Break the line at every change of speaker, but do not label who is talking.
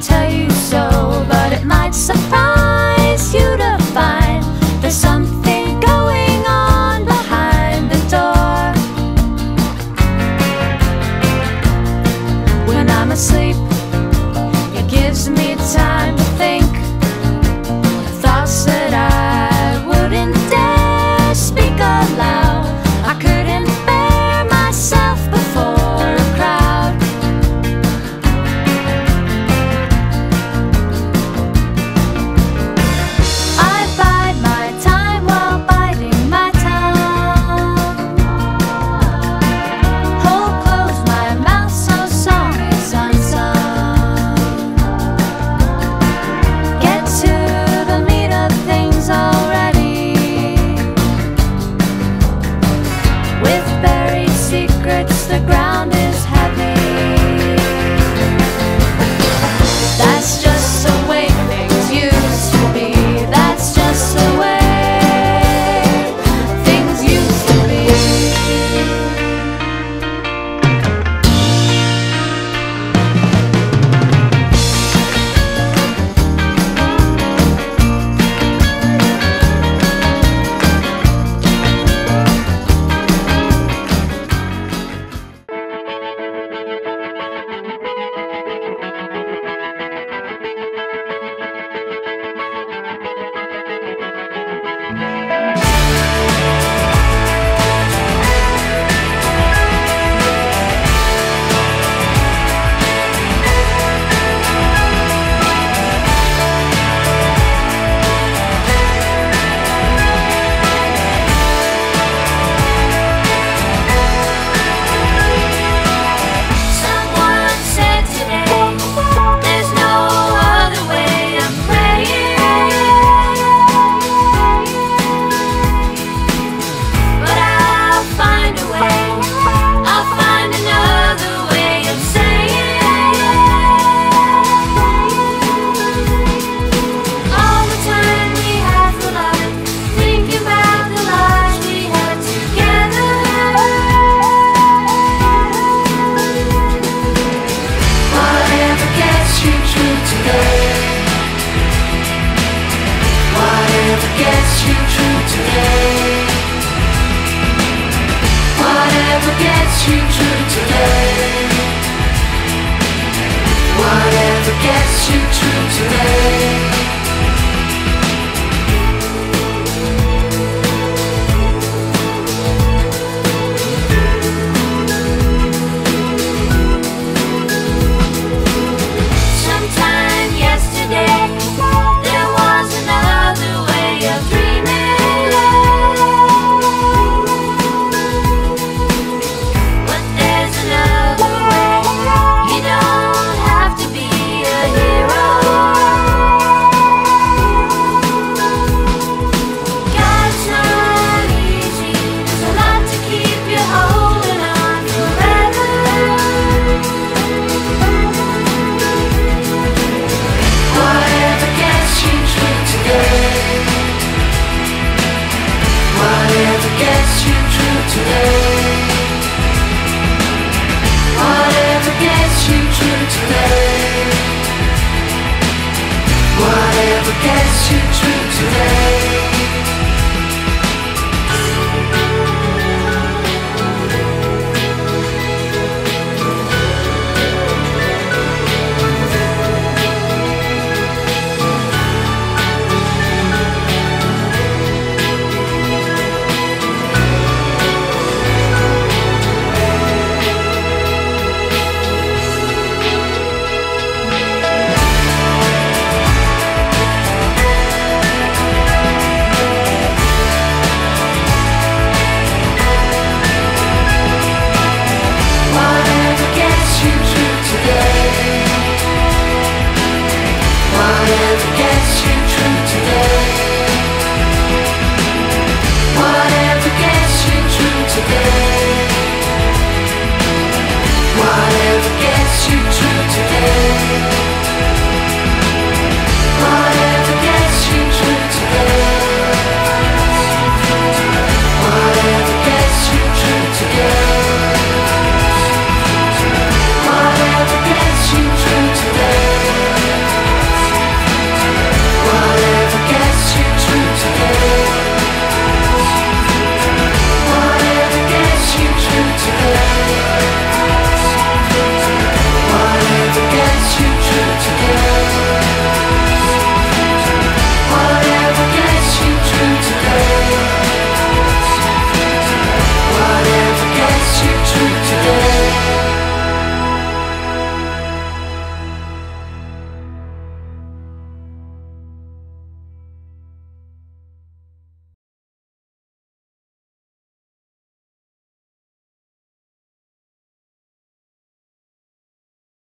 tell you so. Through